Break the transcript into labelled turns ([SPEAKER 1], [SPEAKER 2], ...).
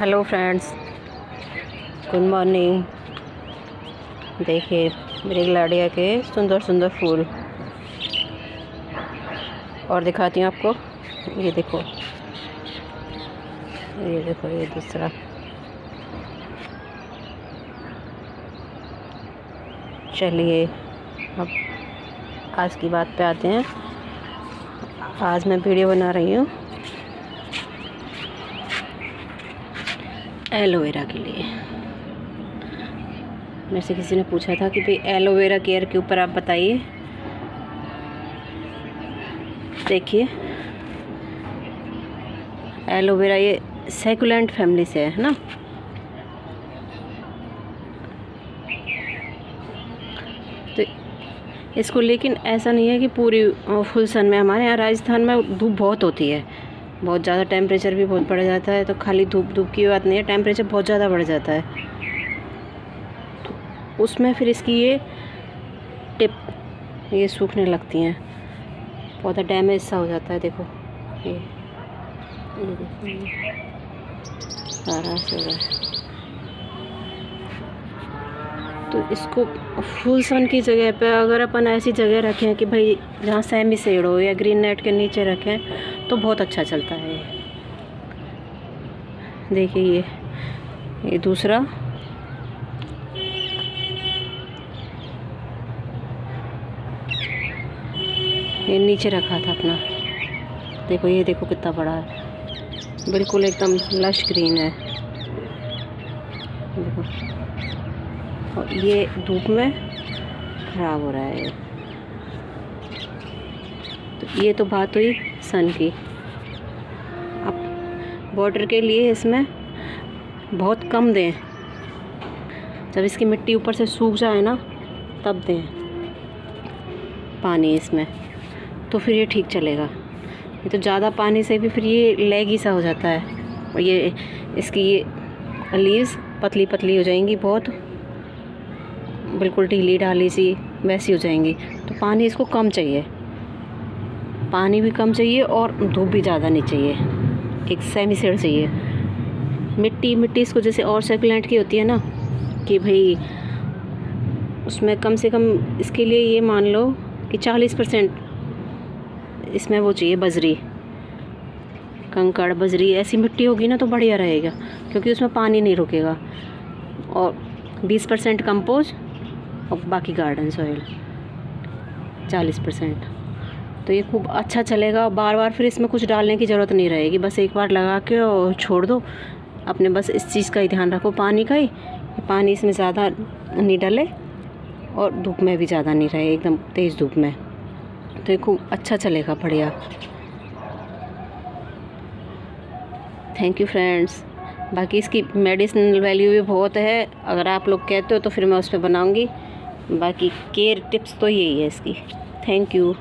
[SPEAKER 1] Hello friends, good morning. देखिए, मेरे गलाडिया के सुंदर सुंदर फूल। और दिखाती हूँ आपको, ये देखो। ये देखो, ये दूसरा। चलिए, अब आज की बात पे आते हैं। आज मैं वीडियो बना रही हूँ। एलोवेरा के लिए। मेरे से किसी ने पूछा था कि भाई एलोवेरा केयर के ऊपर आप बताइए। देखिए। एलोवेरा ये सेकुलेंट फैमिली से है ना? तो इसको लेकिन ऐसा नहीं है कि पूरी फुल सन में हमारे यहाँ राजस्थान में धूप बहुत होती है। बहुत ज़्यादा टेम्परेचर भी बहुत बढ़ जाता है तो खाली धूप धूप की बात नहीं है टेम्परेचर बहुत ज़्यादा बढ़ जाता है। तो उसमें फिर इसकी ये टिप ये सूखने लगती हैं। पौधा डैमेज सा हो जाता है, देखो। ये ये देखो। सारा से तो इसको फुल सन की जगह पे अगर अपन ऐसी जगह रखें कि भाई जहाँ सेमी सेड हो या ग्रीन नेट के नीचे रखें तो बहुत अच्छा चलता है देखिए ये ये दूसरा। ये नीचे रखा था अपना। देखो, ये देखो कितना बड़ा है। बिल्कुल एकदम लश ग्रीन है। देखो। और ये धूप में ख़राब हो रहा है। तो ये तो बात हुई सन की। अब बॉर्डर के लिए इसमें बहुत कम दें। जब इसकी मिट्टी ऊपर से सूख जाए ना, तब दें। पानी इसमें। तो फिर ये ठीक चलेगा। ये तो ज़्यादा पानी से भी फिर ये लेगी सा हो जाता है। और ये, इसकी ये लीव्स पतली पतली हो जाएँगी बहुत। बिल्कुल ढीली ढाली सी वैसी हो जाएँगी। तो पानी इसको कम चाहिए। पानी भी कम चाहिए और धूप भी ज़्यादा नहीं चाहिए। एक सेमी सेड चाहिए। मिट्टी मिट्टी इसको जैसे और सेकुलेंट की होती है ना, कि भाई उसमें कम से कम इसके लिए ये मान लो कि चालीस परसेंट इसमें वो चाहिए बजरी। कंकड़, बजरी, ऐसी मिट्टी होगी ना तो बढ़िया रहेगा, क्योंकि उसमें पानी नहीं रुकेगा। और बीस परसेंट कंपोज और बाकी गार्डन सॉइल चालीस परसेंट तो ये खूब अच्छा चलेगा। बार बार फिर इसमें कुछ डालने की ज़रूरत नहीं रहेगी। बस एक बार लगा के और छोड़ दो। अपने बस इस चीज़ का ही ध्यान रखो। पानी का ही। पानी इसमें ज़्यादा नहीं डले और धूप में भी ज़्यादा नहीं रहे। एकदम तेज़ धूप में। तो ये खूब अच्छा चलेगा। बढ़िया। थैंक यू फ्रेंड्स बाकी इसकी मेडिसिनल वैल्यू भी बहुत है। अगर आप लोग कहते हो तो फिर मैं उस पर बनाऊँगी। बाकी केयर टिप्स तो यही है इसकी। Thank you